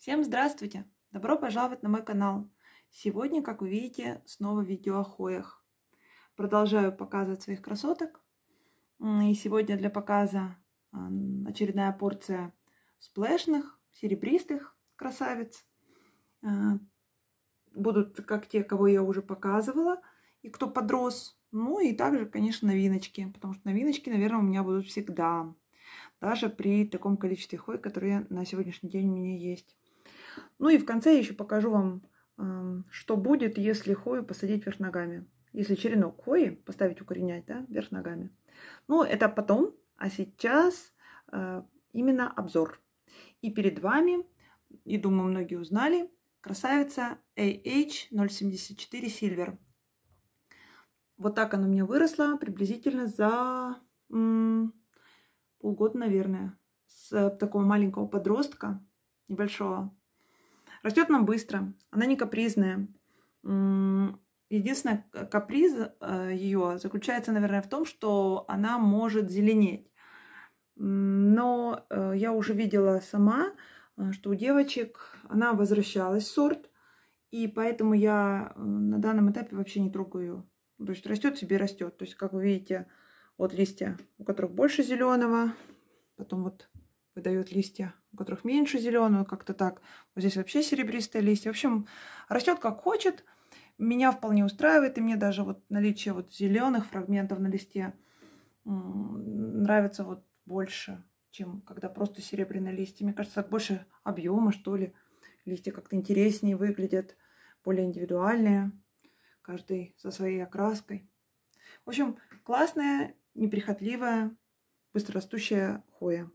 Всем здравствуйте! Добро пожаловать на мой канал. Сегодня, как вы видите, снова видео о хоях. Продолжаю показывать своих красоток. И сегодня для показа очередная порция сплэшных, серебристых красавиц. А, будут как те, кого я уже показывала, и кто подрос. Ну и также, конечно, новиночки, потому что новиночки, наверное, у меня будут всегда даже при таком количестве хой, которые на сегодняшний день у меня есть. Ну и в конце я еще покажу вам, эм, что будет, если хою посадить вверх ногами. Если черенок хои поставить укоренять, да, вверх ногами. Ну, это потом, а сейчас э, именно обзор. И перед вами, и думаю, многие узнали, красавица AH074 Silver. Вот так она у меня выросла приблизительно за полгода, наверное, с такого маленького подростка, небольшого. Растет она быстро, она не капризная. Единственный каприз э, ее заключается, наверное, в том, что она может зеленеть. Но э, я уже видела сама, э, что у девочек она возвращалась сорт, и поэтому я на данном этапе вообще не трогаю ее. То есть растет себе растет. То есть, как вы видите, вот листья, у которых больше зеленого, потом вот выдает листья, у которых меньше зеленого, как-то так. Вот здесь вообще серебристые листья. В общем, растет как хочет. Меня вполне устраивает, и мне даже вот наличие вот зеленых фрагментов на листе нравится вот больше, чем когда просто серебряные листья. Мне кажется, так больше объема, что ли. Листья как-то интереснее выглядят, более индивидуальные, каждый со своей окраской. В общем, классная неприхотливая, быстрорастущая хоя.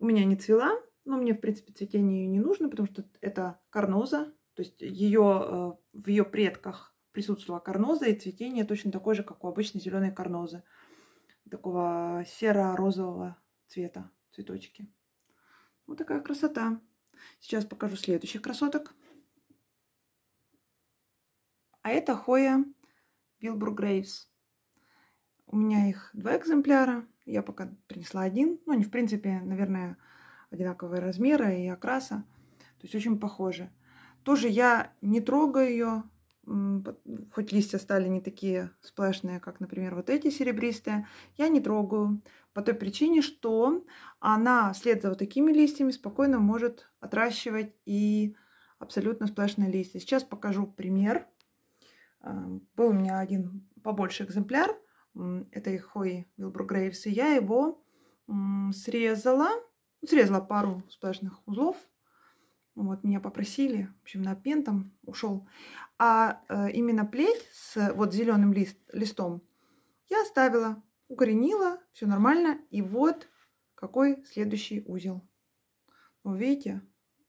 У меня не цвела, но мне, в принципе, цветение не нужно, потому что это карноза. То есть ее, э, в ее предках присутствовала карноза, и цветение точно такое же, как у обычной зеленой карнозы. Такого серо-розового цвета цветочки. Вот такая красота. Сейчас покажу следующих красоток. А это Хоя Билбур Грейвс. У меня их два экземпляра. Я пока принесла один. Ну, они, в принципе, наверное, одинаковые размера и окраса. То есть очень похожи. Тоже я не трогаю ее. Хоть листья стали не такие сплэшные, как, например, вот эти серебристые. Я не трогаю. По той причине, что она вслед за вот такими листьями спокойно может отращивать и абсолютно сплэшные листья. Сейчас покажу пример. Был у меня один побольше экземпляр – этой хои Вилбур Грейвс, и я его срезала, ну, срезала пару сплошных узлов. Вот, меня попросили, в общем, на обмен там ушел. А э, именно плеть с вот зеленым лист, листом я оставила, укоренила, все нормально. И вот какой следующий узел. Вы видите,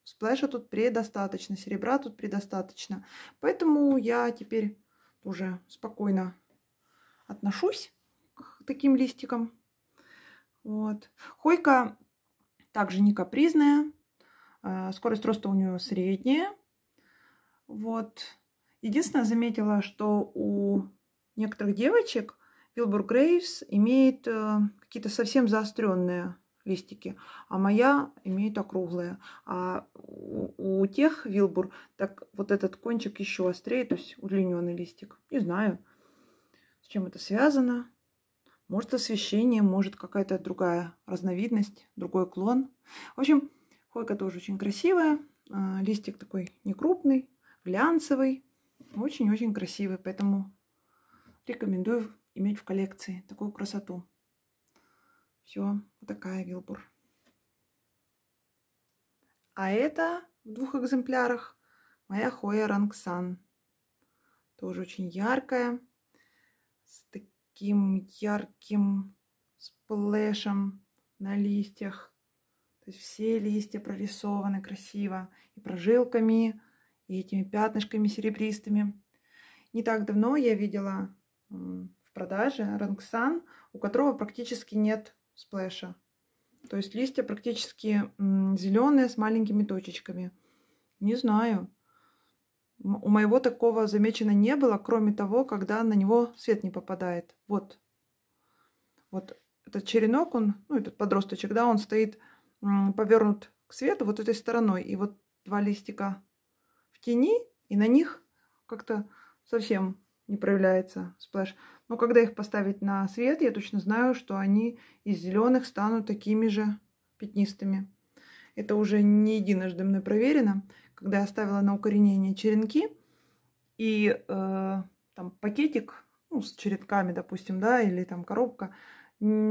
сплэша тут предостаточно, серебра тут предостаточно. Поэтому я теперь уже спокойно отношусь к таким листикам. Вот. Хойка также не капризная. А, скорость роста у нее средняя. Вот. Единственное, заметила, что у некоторых девочек Wilbur Graves имеет э, какие-то совсем заостренные листики, а моя имеет округлые. А у, у тех Wilbur так вот этот кончик еще острее, то есть удлиненный листик. Не знаю чем это связано. Может освещение, может какая-то другая разновидность, другой клон. В общем, хойка тоже очень красивая. А, листик такой некрупный, глянцевый. Очень-очень красивый, поэтому рекомендую иметь в коллекции такую красоту. Все, вот такая вилбур. А это в двух экземплярах моя Хоя Рангсан. Тоже очень яркая с таким ярким сплэшем на листьях. То есть все листья прорисованы красиво и прожилками, и этими пятнышками серебристыми. Не так давно я видела в продаже рангсан, у которого практически нет сплэша. То есть листья практически зеленые с маленькими точечками. Не знаю. У моего такого замечено не было, кроме того, когда на него свет не попадает. Вот. Вот этот черенок, он, ну, этот подросточек, да, он стоит повернут к свету вот этой стороной. И вот два листика в тени, и на них как-то совсем не проявляется splash. Но когда их поставить на свет, я точно знаю, что они из зеленых станут такими же пятнистыми. Это уже не единожды мной проверено. Когда я ставила на укоренение черенки, и э, там пакетик ну, с черенками, допустим, да, или там коробка,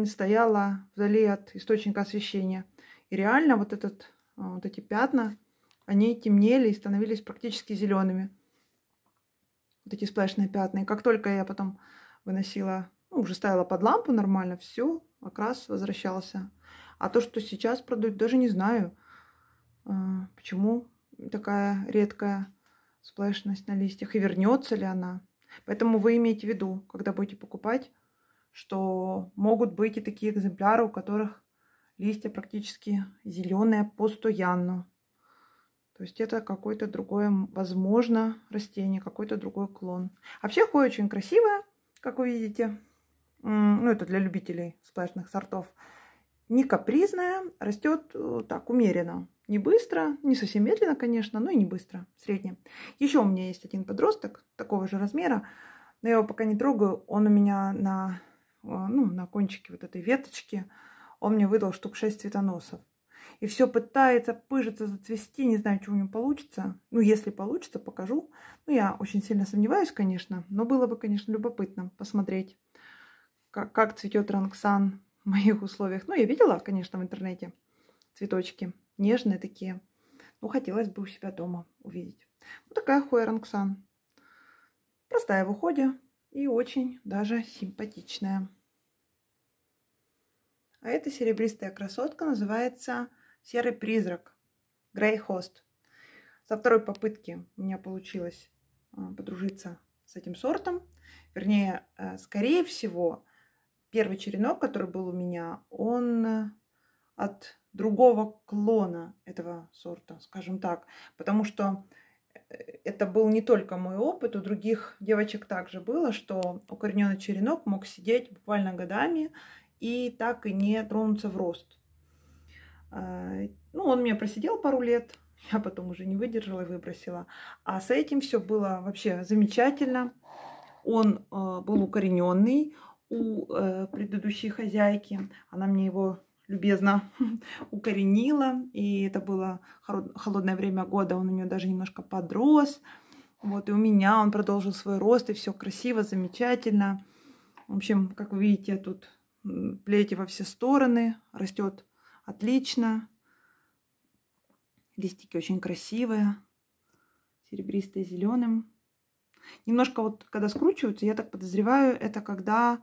стояла вдали от источника освещения. И реально вот, этот, э, вот эти пятна, они темнели и становились практически зелеными. Вот эти сплэшные пятна. И как только я потом выносила, ну, уже ставила под лампу нормально, все, окрас возвращался. А то, что сейчас продают, даже не знаю, а, почему такая редкая сплэшность на листьях и вернется ли она. Поэтому вы имейте в виду, когда будете покупать, что могут быть и такие экземпляры, у которых листья практически зеленые постоянно. То есть это какое-то другое, возможно, растение, какой-то другой клон. Вообще хвоя очень красивая, как вы видите. Ну, это для любителей сплэшных сортов не капризная, растет э, так умеренно. Не быстро, не совсем медленно, конечно, но и не быстро, средне. Еще у меня есть один подросток такого же размера, но я его пока не трогаю. Он у меня на, э, ну, на кончике вот этой веточки, он мне выдал штук 6 цветоносов. И все пытается пыжиться, зацвести, не знаю, что у него получится. Ну, если получится, покажу. Ну, я очень сильно сомневаюсь, конечно, но было бы, конечно, любопытно посмотреть, как, как цветет Рангсан в моих условиях. Ну, я видела, конечно, в интернете цветочки. Нежные такие. Ну, хотелось бы у себя дома увидеть. Вот такая Хуэрангсан. Простая в уходе и очень даже симпатичная. А эта серебристая красотка называется Серый призрак. Грей Хост. Со второй попытки у меня получилось а, подружиться с этим сортом. Вернее, э, скорее всего, первый черенок, который был у меня, он э, от другого клона этого сорта, скажем так. Потому что э, это был не только мой опыт, у других девочек также было, что укорененный черенок мог сидеть буквально годами и так и не тронуться в рост. Э, ну, он меня просидел пару лет, я потом уже не выдержала и выбросила. А с этим все было вообще замечательно. Он был укорененный, у э, предыдущей хозяйки. Она мне его любезно укоренила. И это было холодное время года. Он у нее даже немножко подрос. Вот, и у меня он продолжил свой рост, и все красиво, замечательно. В общем, как вы видите, тут плети во все стороны, растет отлично. Листики очень красивые, серебристые зеленым. Немножко вот, когда скручиваются, я так подозреваю, это когда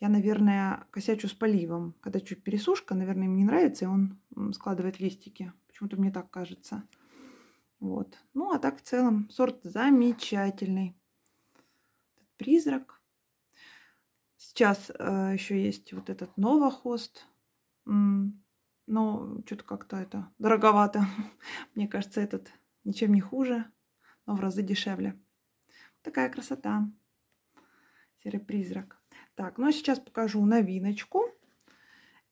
я, наверное, косячу с поливом. Когда чуть пересушка, наверное, им не нравится, и он складывает листики. Почему-то мне так кажется. Вот. Ну, а так в целом сорт замечательный. Этот призрак. Сейчас э, еще есть вот этот новохост. Но что-то как-то это дороговато. Мне кажется, этот ничем не хуже, но в разы дешевле. Такая красота. Серый призрак. Так, ну а сейчас покажу новиночку.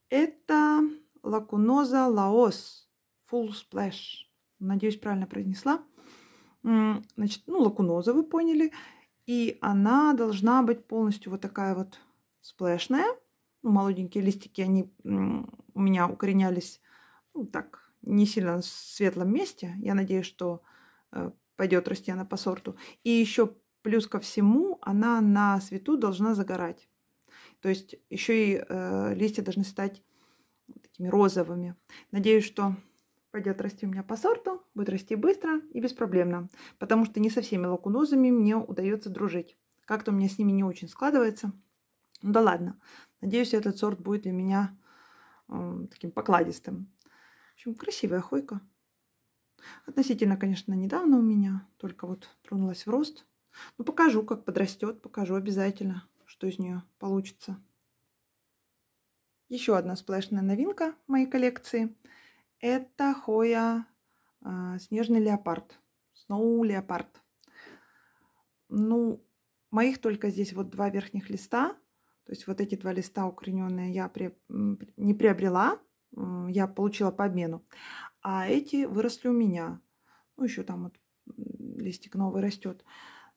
Это лакуноза лаос Full Splash. Надеюсь, правильно произнесла. Значит, ну, лакуноза, вы поняли. И она должна быть полностью вот такая вот сплэшная. Ну, молоденькие листики, они у меня укоренялись, ну, так, не сильно в светлом месте. Я надеюсь, что э, пойдет расти она по сорту. И еще плюс ко всему, она на свету должна загорать. То есть еще и э, листья должны стать такими розовыми. Надеюсь, что пойдет расти у меня по сорту, будет расти быстро и беспроблемно, потому что не со всеми лакунозами мне удается дружить. Как-то у меня с ними не очень складывается. Ну да ладно. Надеюсь, этот сорт будет для меня э, таким покладистым. В общем, красивая хойка. Относительно, конечно, недавно у меня, только вот тронулась в рост. Ну, покажу, как подрастет, покажу обязательно что из нее получится. Еще одна сплэшная новинка моей коллекции. Это Хоя э, Снежный леопард. Snow Leopard. Ну, моих только здесь вот два верхних листа. То есть вот эти два листа укорененные я при, не приобрела. Я получила по обмену. а эти выросли у меня. Ну, еще там вот листик новый растет.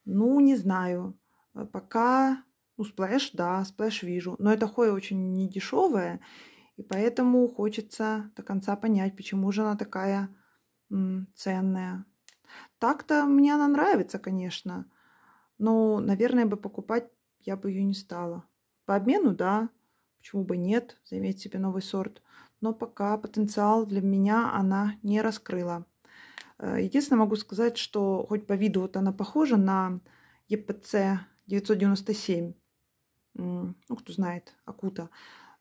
Ну, не знаю. Э, пока, ну, splash, да, splash вижу. Но это хоя очень недешевая, и поэтому хочется до конца понять, почему же она такая м, ценная. Так-то мне она нравится, конечно. Но, наверное, бы покупать я бы ее не стала. По обмену, да, почему бы нет, заиметь себе новый сорт. Но пока потенциал для меня она не раскрыла. Э, единственное, могу сказать, что хоть по виду вот она похожа на ЕПЦ 997, ну, кто знает, Акута,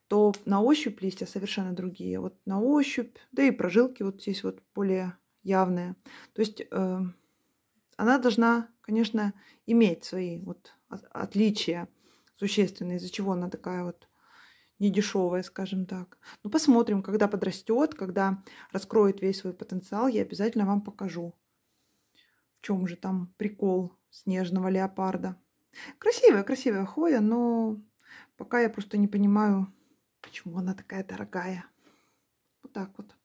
то на ощупь листья совершенно другие. Вот на ощупь, да и прожилки вот здесь вот более явные. То есть э, она должна, конечно, иметь свои вот отличия существенные, из-за чего она такая вот недешевая, скажем так. Ну, посмотрим, когда подрастет, когда раскроет весь свой потенциал, я обязательно вам покажу, в чем же там прикол снежного леопарда. Красивая, красивая хоя, но пока я просто не понимаю, почему она такая дорогая. Вот так вот.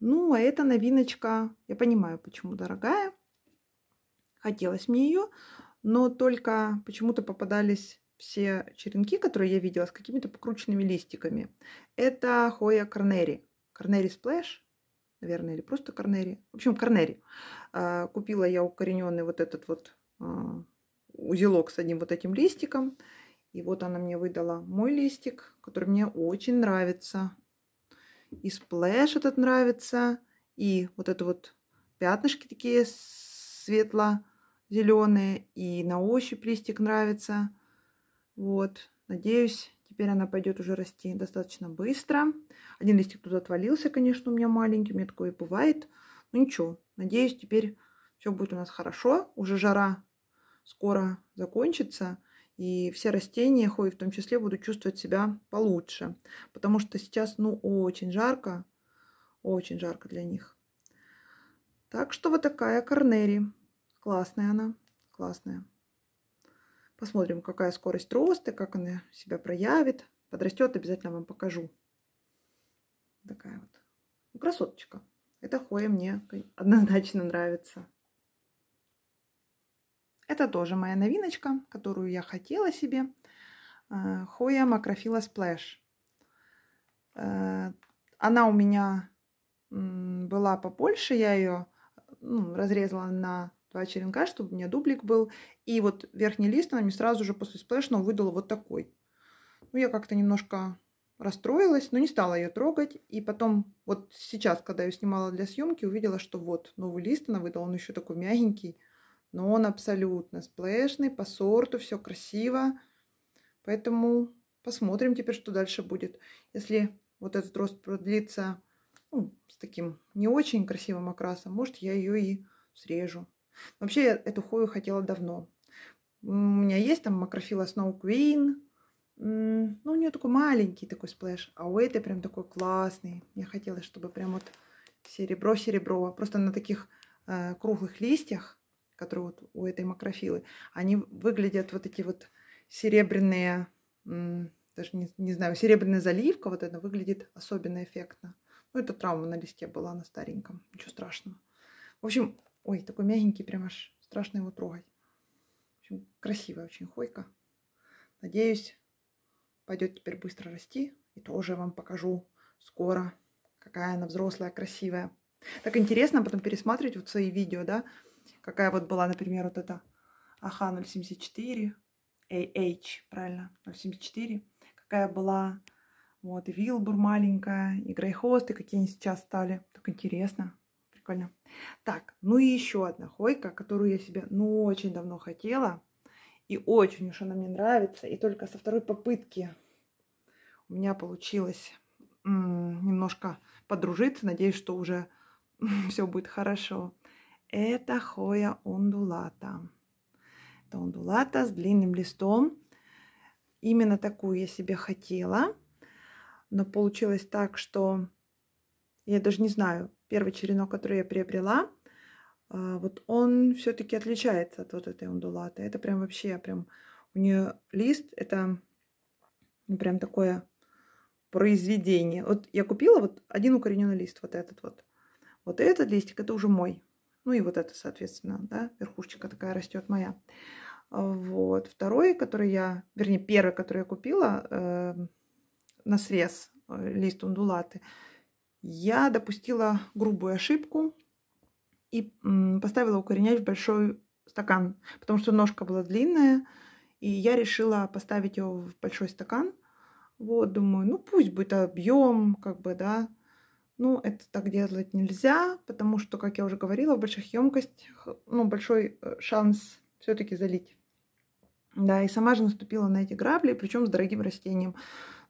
Ну, а эта новиночка, я понимаю, почему дорогая. Хотелось мне ее, но только почему-то попадались все черенки, которые я видела, с какими-то покрученными листиками. Это Хоя Корнери. Корнери Сплэш, наверное, или просто Корнери. В общем, Корнери. А, купила я укорененный вот этот вот узелок с одним вот этим листиком. И вот она мне выдала мой листик, который мне очень нравится. И splash этот нравится. И вот это вот пятнышки такие светло-зеленые. И на ощупь листик нравится. Вот, надеюсь, теперь она пойдет уже расти достаточно быстро. Один листик тут отвалился, конечно, у меня маленький, меня такое бывает. Ну ничего, надеюсь, теперь все будет у нас хорошо. Уже жара скоро закончится, и все растения, хои в том числе, будут чувствовать себя получше. Потому что сейчас, ну, очень жарко, очень жарко для них. Так что вот такая корнери. Классная она, классная. Посмотрим, какая скорость роста, как она себя проявит. Подрастет, обязательно вам покажу. Такая вот. Красоточка. Эта хоя мне однозначно нравится. Это тоже моя новиночка, которую я хотела себе. Э, хоя Макрофила Splash. Э, она у меня была побольше, я ее ну, разрезала на два черенка, чтобы у меня дублик был. И вот верхний лист она мне сразу же после сплэшного выдала вот такой. Ну, я как-то немножко расстроилась, но не стала ее трогать. И потом, вот сейчас, когда я снимала для съемки, увидела, что вот новый лист она выдала, он еще такой мягенький, но он абсолютно сплэшный, по сорту, все красиво. Поэтому посмотрим теперь, что дальше будет. Если вот этот рост продлится ну, с таким не очень красивым окрасом, может, я ее и срежу. Вообще, я эту хою хотела давно. У меня есть там макрофила Snow Queen. Ну, у нее такой маленький такой splash. А у этой прям такой классный. Мне хотелось, чтобы прям вот серебро-серебро. Просто на таких э, круглых листьях, которые вот у этой макрофилы, они выглядят вот эти вот серебряные, даже не, не знаю, серебряная заливка вот это выглядит особенно эффектно. Ну, это травма на листе была на стареньком. Ничего страшного. В общем, Ой, такой мягенький, прям аж страшно его трогать. В общем, красивая очень хойка. Надеюсь, пойдет теперь быстро расти. И тоже вам покажу скоро, какая она взрослая, красивая. Так интересно потом пересматривать вот свои видео, да, какая вот была, например, вот эта Аха 074, AH, правильно, 074, какая была, вот, и Вилбур маленькая, и Грейхосты, какие они сейчас стали. Так интересно. Прикольно. Так, ну и еще одна хойка, которую я себе, ну, очень давно хотела. И очень уж она мне нравится. И только со второй попытки у меня получилось немножко подружиться. Надеюсь, что уже все будет хорошо. Это хоя ондулата. Это ондулата с длинным листом. Именно такую я себе хотела. Но получилось так, что я даже не знаю, первый черенок, который я приобрела, а, вот он все-таки отличается от вот этой ондулаты. Это прям вообще, прям у нее лист, это ну, прям такое произведение. Вот я купила вот один укорененный лист, вот этот вот. Вот этот листик, это уже мой. Ну и вот это, соответственно, да, верхушечка такая растет моя. Вот. Второй, который я, вернее, первый, который я купила э, на срез, э, лист ундулаты, я допустила грубую ошибку и поставила укоренять в большой стакан, потому что ножка была длинная, и я решила поставить ее в большой стакан. Вот, думаю, ну пусть будет объем, как бы, да. Ну, это так делать нельзя, потому что, как я уже говорила, в больших емкостях, ну, большой э, шанс все-таки залить. Да, и сама же наступила на эти грабли, причем с дорогим растением.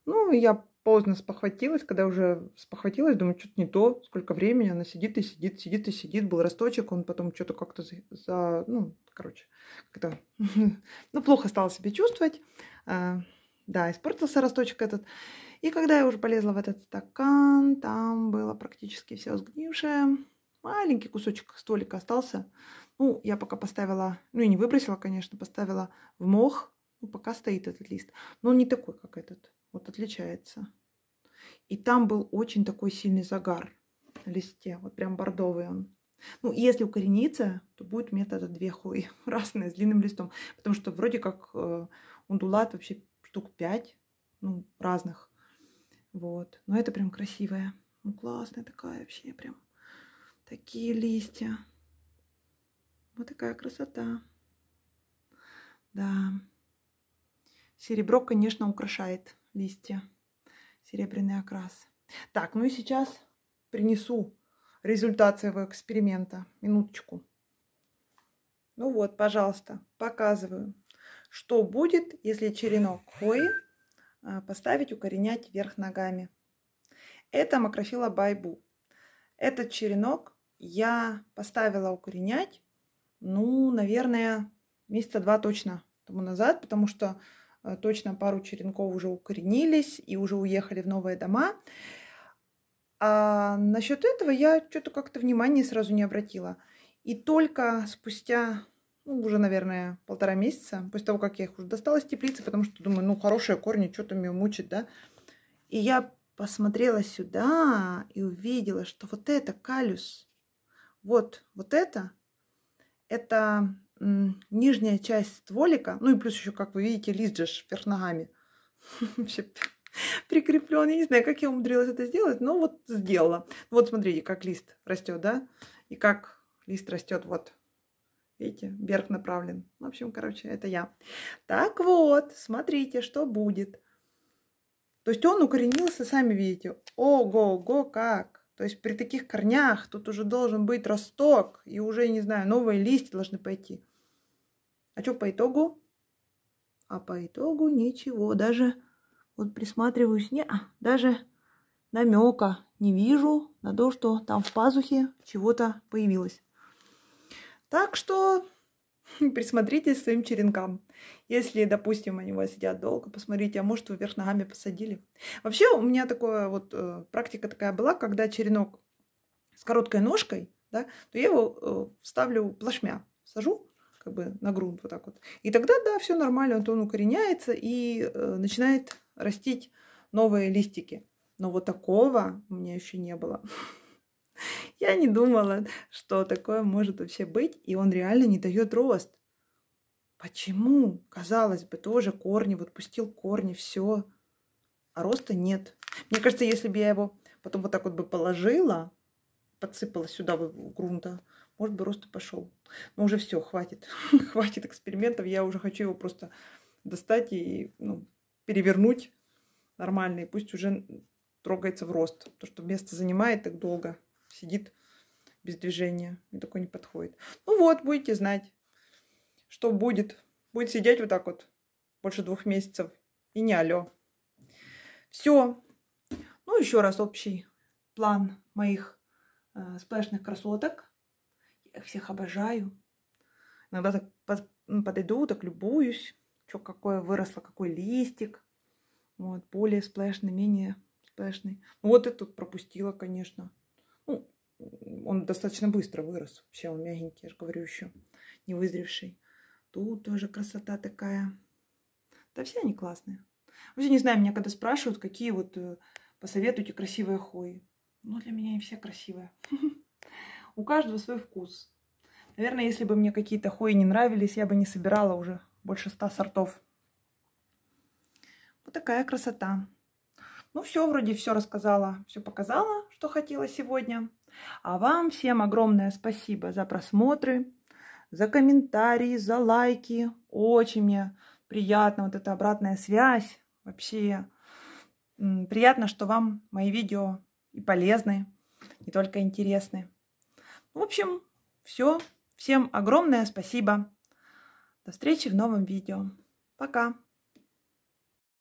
Ну, я поздно спохватилась, когда уже спохватилась, думаю, что-то не то, сколько времени, она сидит и сидит, сидит и сидит, был росточек, он потом что-то как-то за, за ну, короче, как-то, ну, плохо стала себя чувствовать, а, да, испортился росточек этот, и когда я уже полезла в этот стакан, там было практически все сгнившее, маленький кусочек стволика остался, ну, я пока поставила, ну и не выбросила, конечно, поставила в мох. Ну, пока стоит этот лист. Но он не такой, как этот. Вот отличается. И там был очень такой сильный загар на листе. Вот прям бордовый он. Ну, если укорениться, то будет тогда две хуи разные с длинным листом. Потому что вроде как э, ундулат вообще штук пять, ну, разных. Вот. Но это прям красивая. Ну, классная такая вообще прям. Такие листья. Вот такая красота. Да. Серебро, конечно, украшает листья. Серебряный окрас. Так, ну и сейчас принесу результат своего эксперимента. Минуточку. Ну вот, пожалуйста, показываю, что будет, если черенок хвои а, поставить укоренять вверх ногами. Это макрофила байбу. Этот черенок я поставила укоренять ну, наверное, месяца два точно тому назад, потому что э, точно пару черенков уже укоренились и уже уехали в новые дома. А насчет этого я что-то как-то внимания сразу не обратила. И только спустя, ну, уже, наверное, полтора месяца, после того, как я их уже достала из теплицы, потому что думаю, ну, хорошие корни, что-то меня мучить, да. И я посмотрела сюда и увидела, что вот это калюс, вот, вот это это нижняя часть стволика, ну и плюс еще, как вы видите, лист же вверх ногами. Вообще прикреплен. Я не знаю, как я умудрилась это сделать, но вот сделала. Вот смотрите, как лист растет, да? И как лист растет вот. Видите, вверх направлен. В общем, короче, это я. Так вот, смотрите, что будет. То есть он укоренился, сами видите. Ого-го, как! То есть при таких корнях тут уже должен быть росток, и уже, не знаю, новые листья должны пойти. А что по итогу? А по итогу ничего. Даже вот присматриваюсь, не, даже намека не вижу на то, что там в пазухе чего-то появилось. Так что присмотритесь к своим черенкам. Если, допустим, они у вас сидят долго, посмотрите, а может, вы вверх ногами посадили. Вообще, у меня такая вот э, практика такая была, когда черенок с короткой ножкой, да, то я его э, ставлю плашмя, сажу как бы на грунт вот так вот. И тогда, да, все нормально, он укореняется и э, начинает растить новые листики. Но вот такого у меня еще не было. Я не думала, что такое может вообще быть, и он реально не дает рост. Почему? Казалось бы, тоже корни, вот пустил корни, все, а роста нет. Мне кажется, если бы я его потом вот так вот бы положила, подсыпала сюда грунта, может бы рост и пошел. Но уже все, хватит. хватит экспериментов. Я уже хочу его просто достать и ну, перевернуть нормально. И пусть уже трогается в рост. То, что место занимает так долго сидит без движения. Мне такое не подходит. Ну вот, будете знать, что будет. Будет сидеть вот так вот больше двух месяцев. И не алё. Все. Ну, еще раз общий план моих э, сплэшных красоток. Я их всех обожаю. Иногда так под, подойду, так любуюсь. Что какое выросло, какой листик. Вот, более сплэшный, менее сплэшный. Ну, вот это тут пропустила, конечно. Он достаточно быстро вырос. Вообще он мягенький, я же говорю, еще не вызревший. Тут тоже красота такая. Да все они классные. Вообще не знаю, меня когда спрашивают, какие вот э, посоветуйте красивые хои. Ну, для меня они все красивые. У каждого свой вкус. Наверное, если бы мне какие-то хои не нравились, я бы не собирала уже больше ста сортов. Вот такая красота. Ну все, вроде все рассказала, все показала, что хотела сегодня. А вам всем огромное спасибо за просмотры, за комментарии, за лайки. Очень мне приятно вот эта обратная связь. Вообще приятно, что вам мои видео и полезны, не только интересны. В общем, все. Всем огромное спасибо. До встречи в новом видео. Пока.